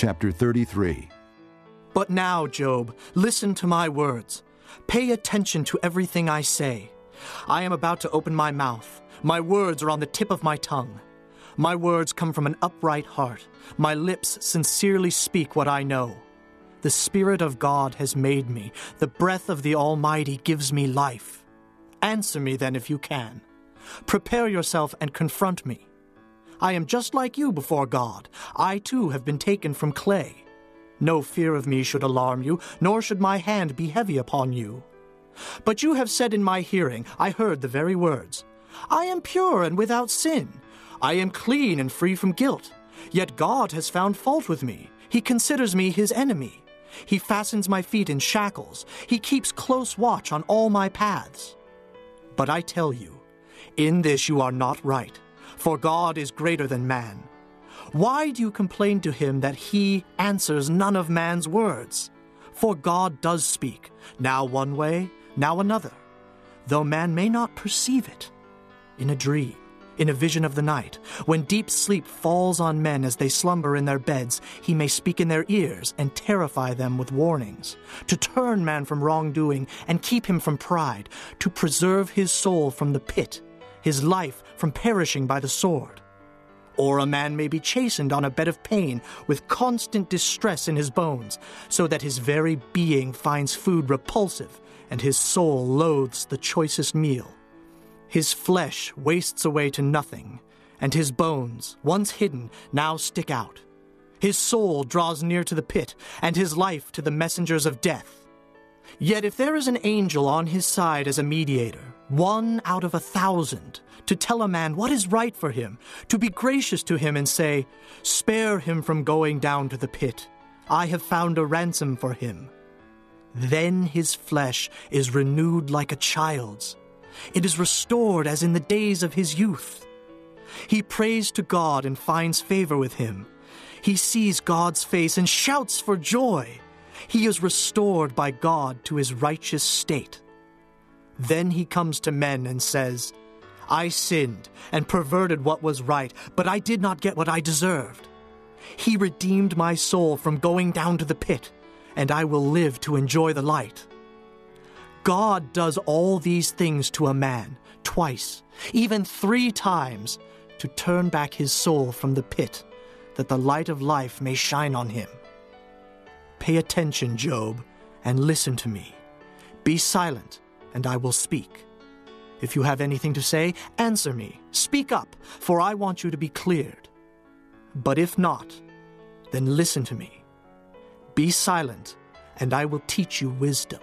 chapter 33. But now, Job, listen to my words. Pay attention to everything I say. I am about to open my mouth. My words are on the tip of my tongue. My words come from an upright heart. My lips sincerely speak what I know. The Spirit of God has made me. The breath of the Almighty gives me life. Answer me then if you can. Prepare yourself and confront me. I am just like you before God. I too have been taken from clay. No fear of me should alarm you, nor should my hand be heavy upon you. But you have said in my hearing, I heard the very words I am pure and without sin. I am clean and free from guilt. Yet God has found fault with me. He considers me his enemy. He fastens my feet in shackles. He keeps close watch on all my paths. But I tell you, in this you are not right, for God is greater than man. Why do you complain to him that he answers none of man's words? For God does speak, now one way, now another, though man may not perceive it. In a dream, in a vision of the night, when deep sleep falls on men as they slumber in their beds, he may speak in their ears and terrify them with warnings, to turn man from wrongdoing and keep him from pride, to preserve his soul from the pit, his life from perishing by the sword. Or a man may be chastened on a bed of pain with constant distress in his bones, so that his very being finds food repulsive and his soul loathes the choicest meal. His flesh wastes away to nothing, and his bones, once hidden, now stick out. His soul draws near to the pit, and his life to the messengers of death. Yet if there is an angel on his side as a mediator, one out of a thousand, to tell a man what is right for him, to be gracious to him and say, Spare him from going down to the pit. I have found a ransom for him. Then his flesh is renewed like a child's. It is restored as in the days of his youth. He prays to God and finds favor with him. He sees God's face and shouts for joy. He is restored by God to his righteous state. Then he comes to men and says, I sinned and perverted what was right, but I did not get what I deserved. He redeemed my soul from going down to the pit, and I will live to enjoy the light. God does all these things to a man, twice, even three times, to turn back his soul from the pit, that the light of life may shine on him. Pay attention, Job, and listen to me. Be silent, and I will speak. If you have anything to say, answer me. Speak up, for I want you to be cleared. But if not, then listen to me. Be silent, and I will teach you wisdom.